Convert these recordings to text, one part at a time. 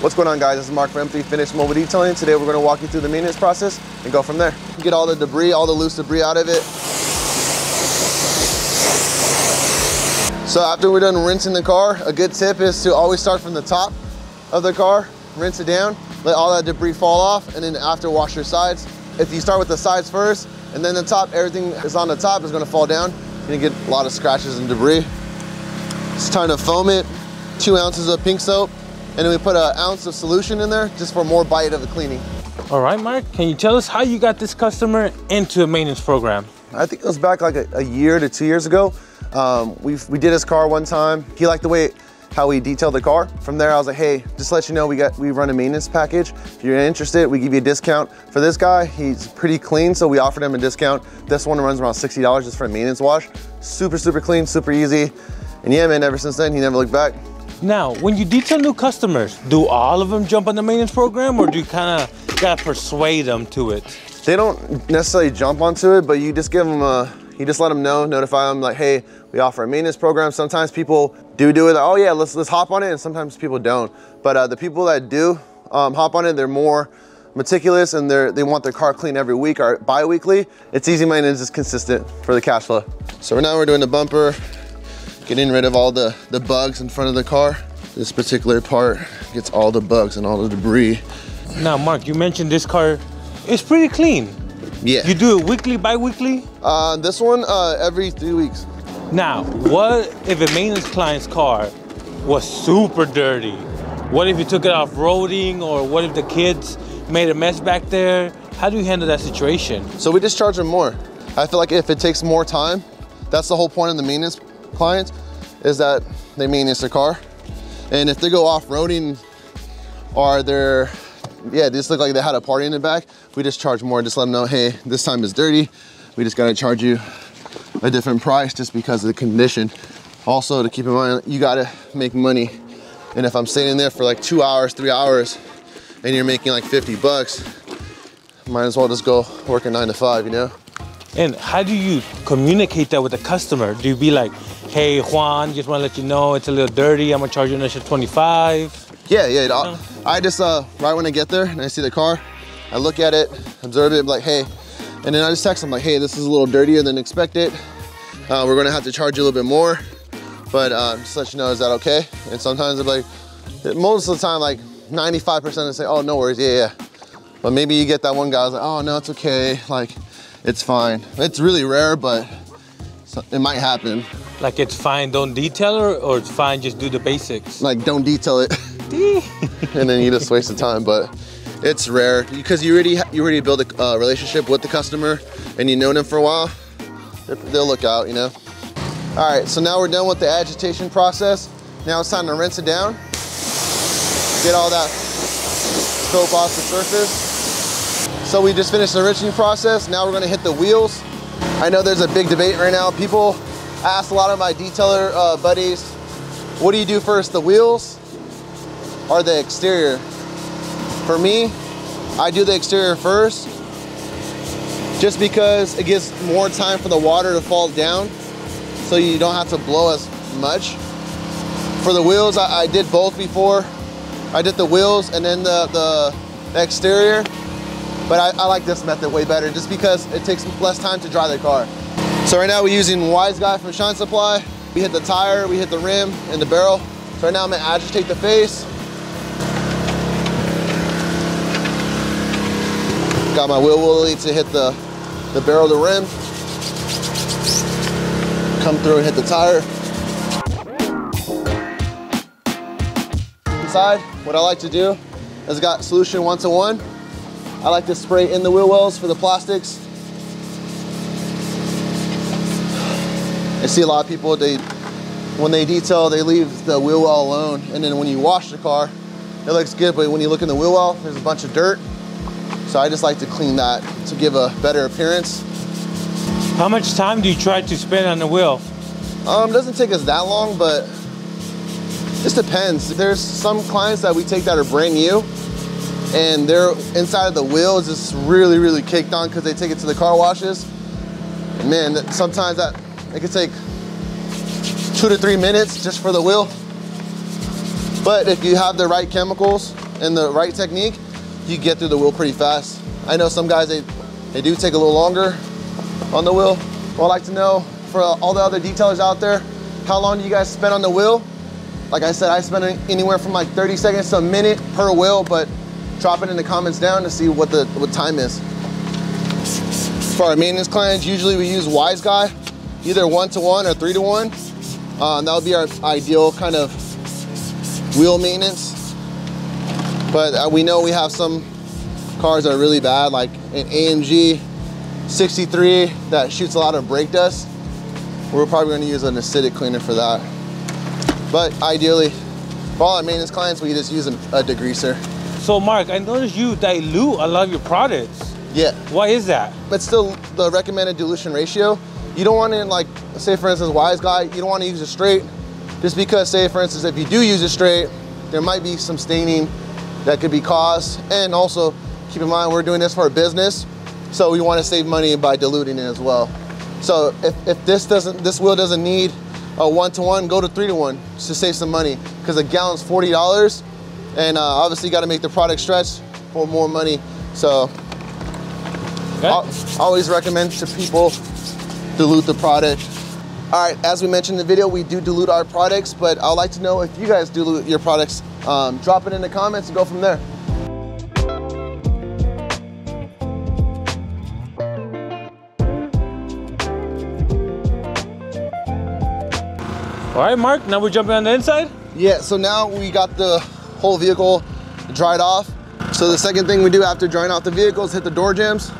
What's going on guys, this is Mark from M3 Finish Mobile Detailing. Today we're gonna walk you through the maintenance process and go from there. Get all the debris, all the loose debris out of it. So after we're done rinsing the car, a good tip is to always start from the top of the car, rinse it down, let all that debris fall off, and then after wash your sides. If you start with the sides first, and then the top, everything is on the top is gonna fall down. You're gonna get a lot of scratches and debris. It's time to foam it, two ounces of pink soap, and then we put an ounce of solution in there just for more bite of the cleaning. All right, Mark, can you tell us how you got this customer into a maintenance program? I think it was back like a, a year to two years ago. Um, we we did his car one time. He liked the way how we detailed the car. From there, I was like, hey, just let you know, we got we run a maintenance package. If you're interested, we give you a discount. For this guy, he's pretty clean, so we offered him a discount. This one runs around $60 just for a maintenance wash. Super, super clean, super easy. And yeah, man, ever since then, he never looked back. Now, when you detail new customers, do all of them jump on the maintenance program or do you kind of gotta persuade them to it? They don't necessarily jump onto it, but you just give them a, you just let them know, notify them like, hey, we offer a maintenance program. Sometimes people do do it. Like, oh yeah, let's let's hop on it, and sometimes people don't. But uh, the people that do um, hop on it, they're more meticulous and they they want their car clean every week or bi-weekly. It's easy maintenance, it's consistent for the cash flow. So right now we're doing the bumper, getting rid of all the, the bugs in front of the car. This particular part gets all the bugs and all the debris. Now, Mark, you mentioned this car is pretty clean. Yeah. You do it weekly, bi-weekly? Uh, this one, uh, every three weeks. Now, what if a maintenance client's car was super dirty? What if you took it off roading or what if the kids made a mess back there? How do you handle that situation? So we just charge them more. I feel like if it takes more time, that's the whole point of the maintenance clients is that they maintenance their car. And if they go off-roading or they're, yeah, just look like they had a party in the back, we just charge more, just let them know, hey, this time is dirty. We just gotta charge you a different price just because of the condition. Also to keep in mind, you gotta make money. And if I'm in there for like two hours, three hours, and you're making like 50 bucks, might as well just go work a nine to five, you know? And how do you communicate that with the customer? Do you be like, hey, Juan, just want to let you know it's a little dirty. I'm going to charge you an extra 25. Yeah, yeah. I, I just, uh, right when I get there and I see the car, I look at it, observe it, like, hey, and then I just text them like, hey, this is a little dirtier than expected. Uh, we're gonna have to charge you a little bit more, but uh, just let you know, is that okay? And sometimes I'm like, most of the time, like 95% they say, oh, no worries, yeah, yeah. But maybe you get that one guy who's like, oh, no, it's okay. Like, it's fine. It's really rare, but it might happen. Like it's fine, don't detail or, or it's fine, just do the basics? Like don't detail it. and then you just waste the time, but it's rare because you already you already build a uh, relationship with the customer and you know them for a while. They'll look out, you know. All right, so now we're done with the agitation process. Now it's time to rinse it down. Get all that soap off the surface. So we just finished the rinsing process. Now we're gonna hit the wheels. I know there's a big debate right now. People ask a lot of my detailer uh, buddies, what do you do first, the wheels or the exterior? For me, I do the exterior first just because it gives more time for the water to fall down so you don't have to blow as much. For the wheels, I, I did both before. I did the wheels and then the, the, the exterior. But I, I, like this method way better just because it takes less time to dry the car. So right now we're using Wise Guy from Shine Supply. We hit the tire, we hit the rim and the barrel. So right now I'm gonna agitate the face. Got my wheel woolly to hit the, the barrel, the rim. Come through and hit the tire. Inside, what I like to do is got solution one to one. I like to spray in the wheel wells for the plastics. I see a lot of people, they, when they detail, they leave the wheel well alone. And then when you wash the car, it looks good, but when you look in the wheel well, there's a bunch of dirt. So I just like to clean that to give a better appearance. How much time do you try to spend on the wheel? Um, doesn't take us that long, but just depends. There's some clients that we take that are brand new and they're inside of the wheel is just really, really caked on because they take it to the car washes. Man, sometimes that it could take two to three minutes just for the wheel. But if you have the right chemicals and the right technique, you get through the wheel pretty fast. I know some guys, they, they do take a little longer on the wheel. Well, I'd like to know for all the other detailers out there, how long do you guys spend on the wheel? Like I said, I spend anywhere from like 30 seconds to a minute per wheel, but drop it in the comments down to see what the what time is. For our maintenance clients, usually we use Wise Guy, either one to one or three to one. Um, that would be our ideal kind of wheel maintenance. But uh, we know we have some cars that are really bad, like an AMG 63 that shoots a lot of brake dust. We're probably gonna use an acidic cleaner for that. But ideally, for all our maintenance clients, we just use a, a degreaser. So Mark, I noticed you dilute a lot of your products. Yeah. Why is that? But still, the recommended dilution ratio, you don't want to like, say for instance, Wise Guy, you don't want to use it straight, just because say for instance, if you do use it straight, there might be some staining that could be caused. And also, keep in mind, we're doing this for a business, so we want to save money by diluting it as well. So if, if this doesn't, this wheel doesn't need a one to one, go to three to one to save some money because a gallon's forty dollars, and uh, obviously got to make the product stretch for more money. So Okay. I always recommend to people dilute the product. All right, as we mentioned in the video, we do dilute our products, but I'd like to know if you guys dilute your products. Um, drop it in the comments and go from there. All right, Mark, now we're jumping on the inside? Yeah, so now we got the whole vehicle dried off. So the second thing we do after drying off the vehicle is hit the door jambs,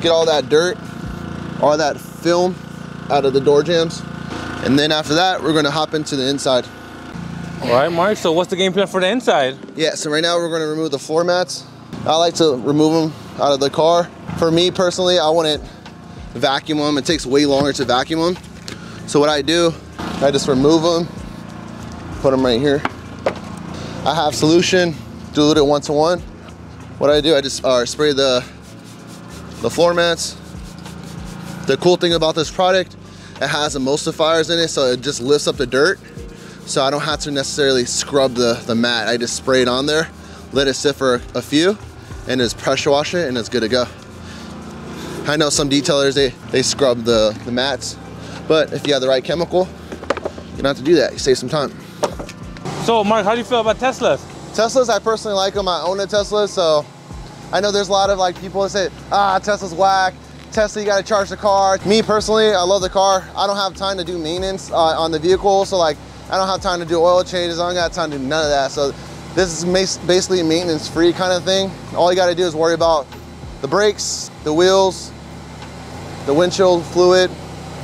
get all that dirt, all that film out of the door jambs. And then after that, we're gonna hop into the inside. All right, Mark, so what's the game plan for the inside? Yeah, so right now we're gonna remove the floor mats. I like to remove them out of the car. For me personally, I wouldn't vacuum them. It takes way longer to vacuum them. So what I do, I just remove them, put them right here. I have solution, dilute it one to one. What I do, I just uh, spray the, the floor mats. The cool thing about this product, it has emulsifiers in it, so it just lifts up the dirt. So I don't have to necessarily scrub the, the mat. I just spray it on there, let it sit for a few, and just pressure wash it, and it's good to go. I know some detailers, they, they scrub the, the mats, but if you have the right chemical, you don't have to do that. You save some time. So, Mark, how do you feel about Teslas? Teslas, I personally like them. I own a Tesla, so I know there's a lot of like people that say, ah, Tesla's whack. Tesla, you gotta charge the car. Me personally, I love the car. I don't have time to do maintenance uh, on the vehicle, so like, I don't have time to do oil changes. I don't got time to do none of that. So this is basically a maintenance-free kind of thing. All you gotta do is worry about the brakes, the wheels, the windshield fluid,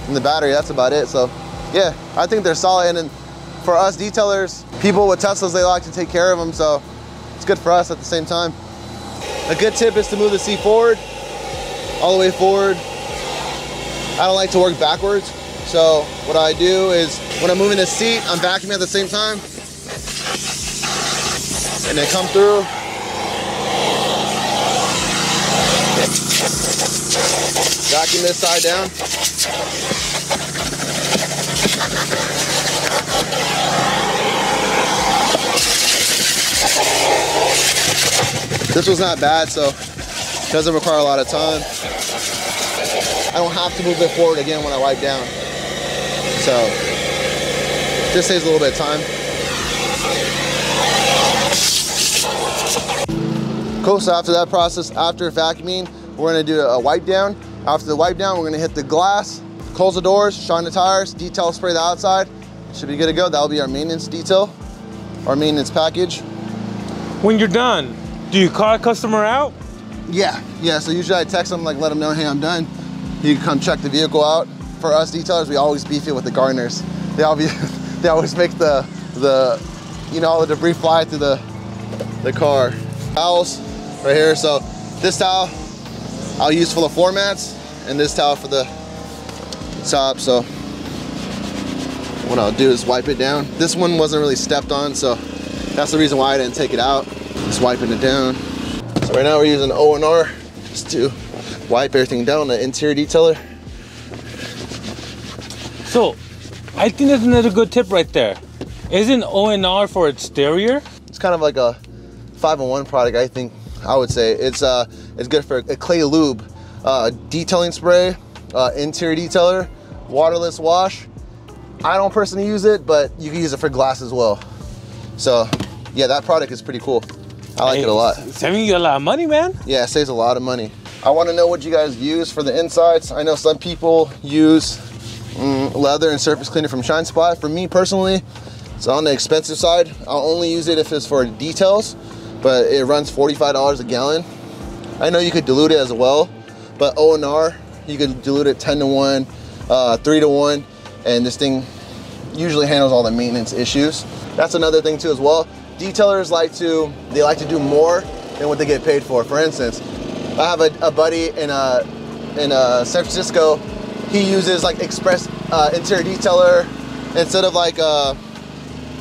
and the battery. That's about it. So yeah, I think they're solid. And for us detailers, people with Teslas, they like to take care of them. So it's good for us at the same time. A good tip is to move the seat forward, all the way forward. I don't like to work backwards. So what I do is when I'm moving the seat, I'm vacuuming at the same time. And then come through. Vacuum this side down. This was not bad, so it doesn't require a lot of time. I don't have to move it forward again when I wipe down. So this saves a little bit of time. Cool, so after that process, after vacuuming, we're gonna do a wipe down. After the wipe down, we're gonna hit the glass, close the doors, shine the tires, detail spray the outside. Should be good to go. That'll be our maintenance detail, our maintenance package. When you're done, do you call a customer out? Yeah, yeah. So usually I text them like, let them know, hey, I'm done. You can come check the vehicle out. For us detailers, we always beef it with the gardeners. They be, they always make the the, you know, all the debris fly through the the car. Towels right here. So this towel I'll use for the floor mats, and this towel for the top. So what I'll do is wipe it down. This one wasn't really stepped on, so that's the reason why I didn't take it out. Just wiping it down. So right now we're using ONR just to wipe everything down, the interior detailer. So, I think that's another good tip right there. Isn't ONR for exterior? It's kind of like a 501 product, I think, I would say. It's uh, it's good for a clay lube, uh, detailing spray, uh, interior detailer, waterless wash. I don't personally use it, but you can use it for glass as well. So yeah, that product is pretty cool. I like Hey, it a lot. Saving you a lot of money, man. Yeah, it saves a lot of money. I want to know what you guys use for the insides. I know some people use mm, leather and surface cleaner from Shine Spot. For me personally, it's on the expensive side. I'll only use it if it's for details, but it runs $45 a gallon. I know you could dilute it as well, but ONR, you could dilute it 10 to 1, uh, 3 to 1, and this thing usually handles all the maintenance issues. That's another thing too as well. Detailers like to, they like to do more than what they get paid for. For instance, I have a, a buddy in a, in uh, San Francisco. He uses like express uh, interior detailer instead of like uh,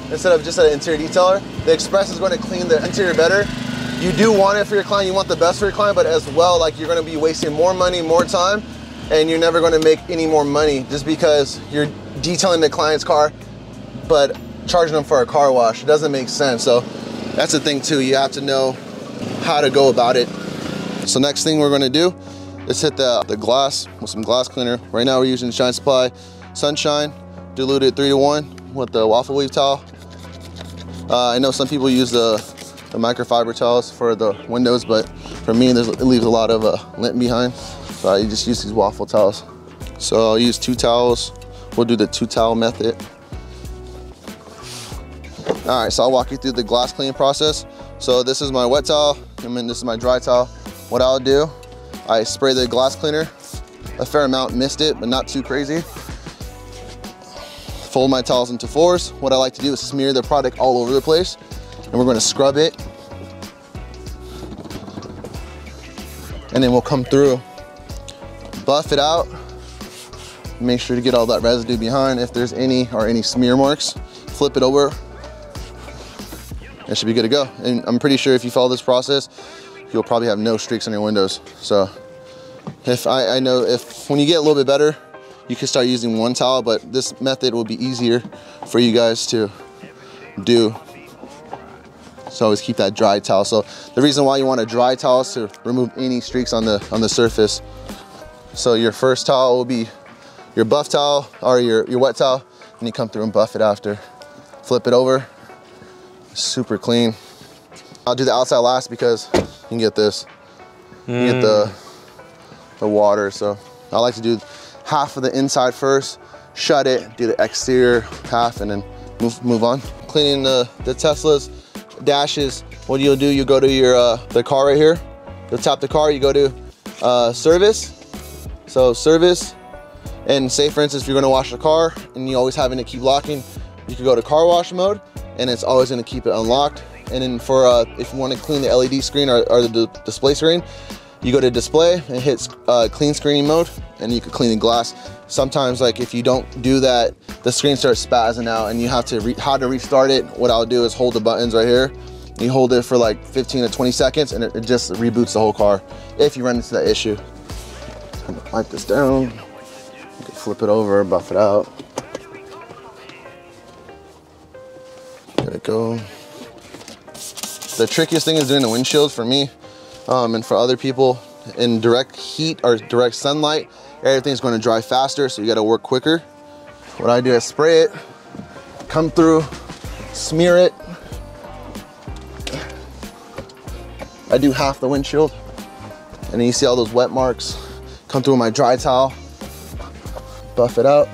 instead of just an interior detailer. The express is going to clean the interior better. You do want it for your client. You want the best for your client, but as well, like you're going to be wasting more money, more time, and you're never going to make any more money just because you're detailing the client's car, but charging them for a car wash. It doesn't make sense. So that's the thing too. You have to know how to go about it. So next thing we're gonna do is hit the, the glass with some glass cleaner. Right now we're using Shine Supply Sunshine, diluted three to one with the waffle weave towel. Uh, I know some people use the, the microfiber towels for the windows, but for me, it leaves a lot of uh, lint behind. So I just use these waffle towels. So I'll use two towels. We'll do the two towel method. All right, so I'll walk you through the glass cleaning process. So this is my wet towel, and then this is my dry towel. What I'll do, I spray the glass cleaner, a fair amount, missed it, but not too crazy. Fold my towels into fours. What I like to do is smear the product all over the place, and we're gonna scrub it. And then we'll come through, buff it out, make sure to get all that residue behind. If there's any or any smear marks, flip it over, it should be good to go. And I'm pretty sure if you follow this process, you'll probably have no streaks on your windows. So if I, I know if when you get a little bit better, you can start using one towel, but this method will be easier for you guys to do. So always keep that dry towel. So the reason why you want a dry towel is to remove any streaks on the on the surface. So your first towel will be your buff towel or your, your wet towel, and you come through and buff it after. Flip it over, super clean. I'll do the outside last because you can get this, you get the, the water. So I like to do half of the inside first, shut it, do the exterior half, and then move move on. Cleaning the, the Teslas, dashes, what you'll do, you go to your uh, the car right here, you'll tap the car, you go to uh, service. So service, and say for instance, if you're gonna wash the car and you always having to keep locking, you could go to car wash mode and it's always gonna keep it unlocked. And then for, uh, if you wanna clean the LED screen or, or the display screen, you go to display and hit uh, clean screening mode and you can clean the glass. Sometimes like if you don't do that, the screen starts spazzing out and you have to, how to restart it. What I'll do is hold the buttons right here. You hold it for like 15 to 20 seconds and it, it just reboots the whole car if you run into that issue. Wipe this down. Flip it over, buff it out. There it go. The trickiest thing is doing the windshields for me um, and for other people in direct heat or direct sunlight. Everything's going to dry faster, so you got to work quicker. What I do is spray it, come through, smear it. I do half the windshield, and then you see all those wet marks. Come through with my dry towel, buff it out,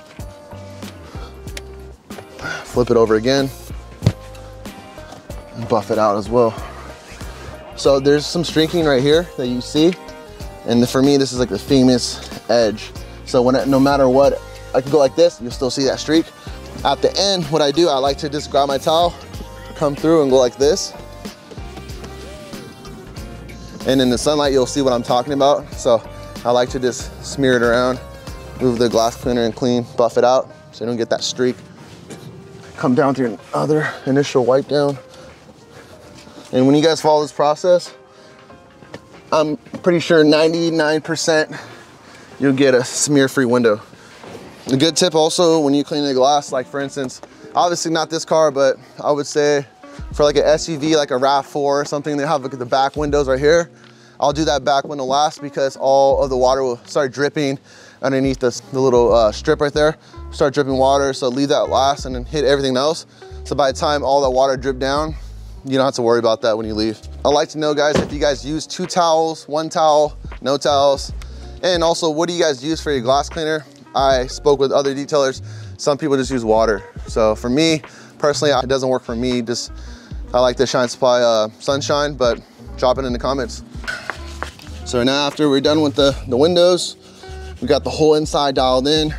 flip it over again, and buff it out as well. So there's some streaking right here that you see, and for me, this is like the famous edge. So when it, no matter what, I can go like this, you'll still see that streak. At the end, what I do, I like to just grab my towel, come through and go like this. And in the sunlight, you'll see what I'm talking about. So I like to just smear it around, move the glass cleaner and clean, buff it out so you don't get that streak. Come down to your other initial wipe down. And when you guys follow this process, I'm pretty sure 99% you'll get a smear-free window. A good tip also when you clean the glass, like for instance, obviously not this car, but I would say for like an SUV, like a RAV4 or something, they have the back windows right here. I'll do that back window last because all of the water will start dripping underneath this, the little uh, strip right there. Start dripping water, so leave that last and then hit everything else. So by the time all that water drip down, you don't have to worry about that when you leave. I'd like to know guys if you guys use two towels, one towel, no towels, and also what do you guys use for your glass cleaner? I spoke with other detailers. Some people just use water. So for me, personally, it doesn't work for me. Just I like the Shine Supply uh, Sunshine, but drop it in the comments. So now after we're done with the, the windows, we got the whole inside dialed in.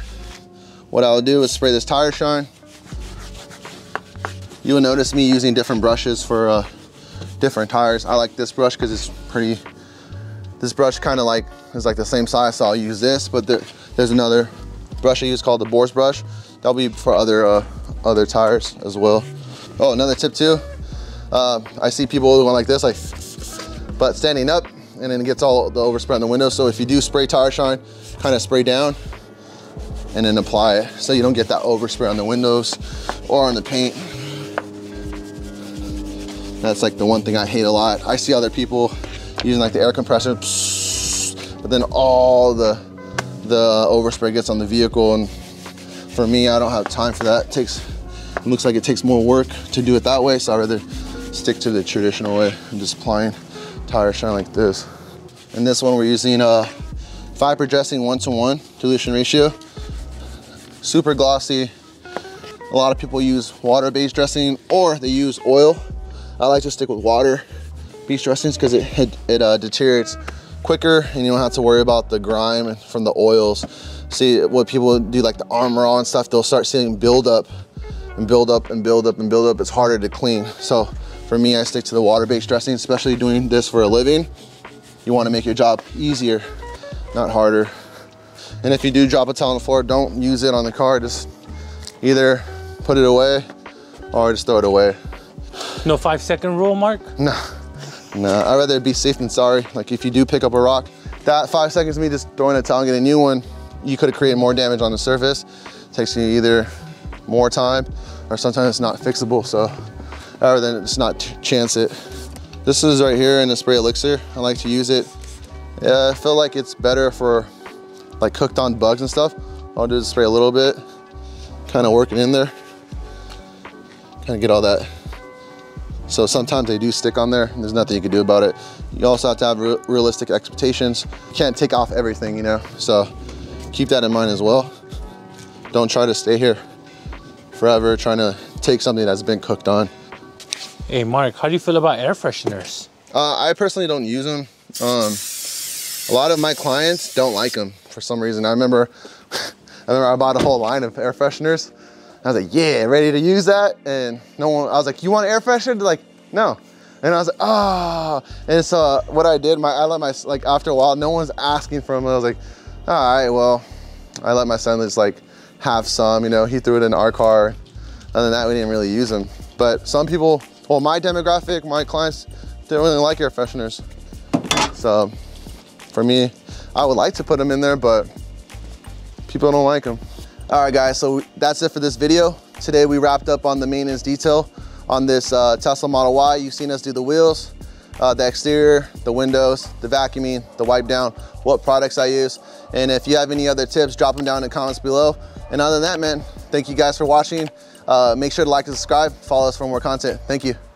What I'll do is spray this tire shine. You will notice me using different brushes for uh, different tires. I like this brush because it's pretty, this brush kind of like, is like the same size, so I'll use this, but there, there's another brush I use called the Boars brush. That'll be for other, uh, other tires as well. Oh, another tip too. Uh, I see people going like this, like, but standing up, and then it gets all the overspray on the window. So if you do spray tire shine, kind of spray down and then apply it so you don't get that overspray on the windows or on the paint. That's like the one thing I hate a lot. I see other people using like the air compressor, but then all the the overspray gets on the vehicle. And for me, I don't have time for that. It takes, it looks like it takes more work to do it that way. So I'd rather stick to the traditional way and just applying tire shine like this. In this one, we're using a fiber dressing one to one dilution ratio. Super glossy. A lot of people use water-based dressing or they use oil. I like to stick with water-based dressings because it, it, it uh, deteriorates quicker and you don't have to worry about the grime from the oils. See what people do like the Armor and stuff, they'll start seeing build up and build up and build up and build up. It's harder to clean. So for me, I stick to the water-based dressing, especially doing this for a living. You wanna make your job easier, not harder. And if you do drop a towel on the floor, don't use it on the car. Just either put it away or just throw it away. No five second rule, Mark? No, no, I'd rather be safe than sorry. Like if you do pick up a rock, that five seconds of me just throwing a towel and getting a new one, you could have created more damage on the surface. It takes you either more time or sometimes it's not fixable. So rather than just not chance it. This is right here in the spray elixir. I like to use it. Yeah, I feel like it's better for like cooked on bugs and stuff. I'll just spray a little bit, kind of working in there. Kind of get all that. So sometimes they do stick on there. There's nothing you can do about it. You also have to have re realistic expectations. You can't take off everything, you know? So keep that in mind as well. Don't try to stay here forever trying to take something that's been cooked on. Hey, Mark, how do you feel about air fresheners? Uh, I personally don't use them. Um, a lot of my clients don't like them for some reason. I remember, I remember I bought a whole line of air fresheners. I was like, yeah, ready to use that. And no one, I was like, you want air freshener? They're like, no. And I was like, ah. Oh. And so uh, what I did, my I let my, like after a while, no one's asking for them. I was like, all right, well, I let my son just like have some, you know, he threw it in our car. Other than that, we didn't really use them. But some people well, my demographic, my clients, they don't really like air fresheners. So for me, I would like to put them in there, but people don't like them. All right, guys, so that's it for this video. Today we wrapped up on the maintenance detail on this uh, Tesla Model Y. You've seen us do the wheels, uh, the exterior, the windows, the vacuuming, the wipe down, what products I use. And if you have any other tips, drop them down in the comments below. And other than that, man, thank you guys for watching. Uh, make sure to like and subscribe. Follow us for more content. Thank you.